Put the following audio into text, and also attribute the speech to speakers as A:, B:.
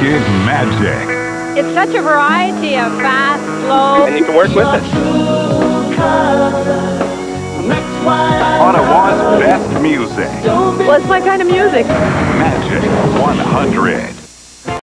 A: Majic.
B: It's such a variety of fast, slow.
C: And you can work with it.
A: Ottawa's best music.
B: What's my kind of music?
A: Majic 100.